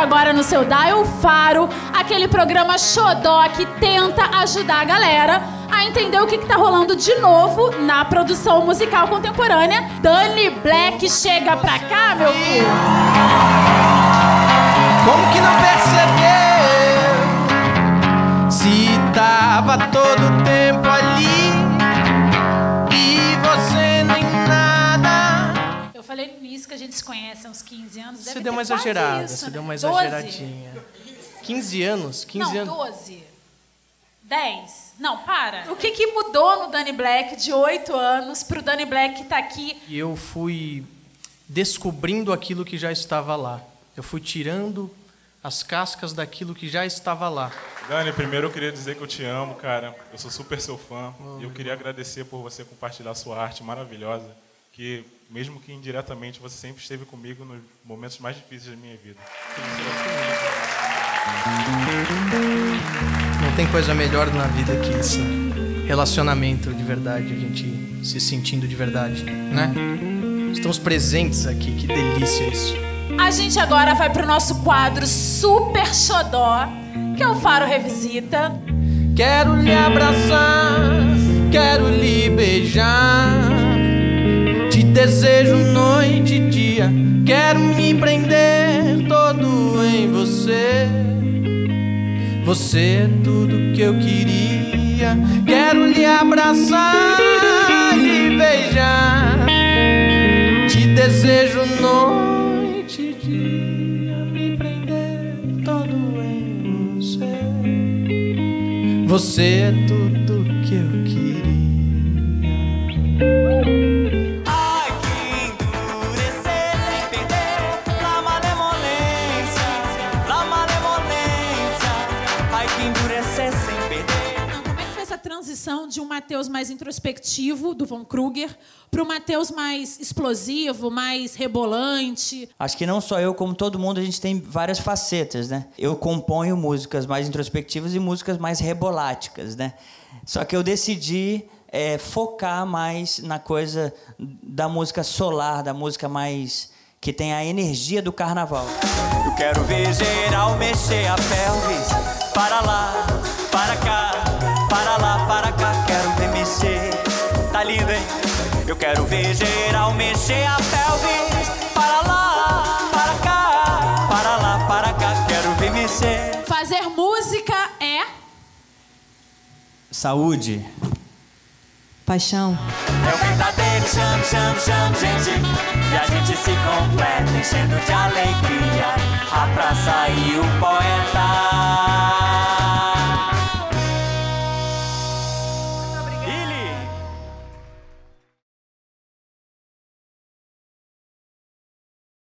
agora no seu Dial Faro, aquele programa xodó que tenta ajudar a galera a entender o que, que tá rolando de novo na produção musical contemporânea. Dani Black chega pra cá, meu filho. Como que não percebeu? Se tava todo tempo falei no início que a gente se conhece há uns 15 anos. Você deu uma exagerada, isso, você né? deu uma 12? exageradinha. 15 anos, 15 Não, anos. 12. 10. Não, para. O que, que mudou no Danny Black de 8 anos pro Danny Black que tá aqui? E eu fui descobrindo aquilo que já estava lá. Eu fui tirando as cascas daquilo que já estava lá. Dani, primeiro eu queria dizer que eu te amo, cara. Eu sou super seu fã. E eu queria agradecer por você compartilhar sua arte maravilhosa. Que, mesmo que indiretamente, você sempre esteve comigo nos momentos mais difíceis da minha vida. Não tem coisa melhor na vida que isso. Relacionamento de verdade, a gente se sentindo de verdade, né? Estamos presentes aqui, que delícia isso. A gente agora vai pro nosso quadro super xodó, que é o Faro Revisita. Quero lhe abraçar, quero me prender todo em você. Você é tudo que eu queria. Quero lhe abraçar, lhe beijar. Te desejo noite e dia, me prender todo em você. Você é tudo que eu transição de um Matheus mais introspectivo, do Von Kruger, pro Matheus mais explosivo, mais rebolante? Acho que não só eu, como todo mundo, a gente tem várias facetas, né? Eu componho músicas mais introspectivas e músicas mais reboláticas, né? Só que eu decidi é, focar mais na coisa da música solar, da música mais que tem a energia do carnaval. Eu quero ver geral mexer a pelvis. Para lá, para cá, para lá, para cá. Quero ver mexer. Tá lindo, hein? Eu quero ver geral mexer a pelvis. Para lá, para cá, para lá, para cá. Quero ver mexer. Fazer música é. Saúde. Paixão. É o verdadeiro chame, chame, chame, gente. E a gente se completa, enchendo de alegria. A praça e o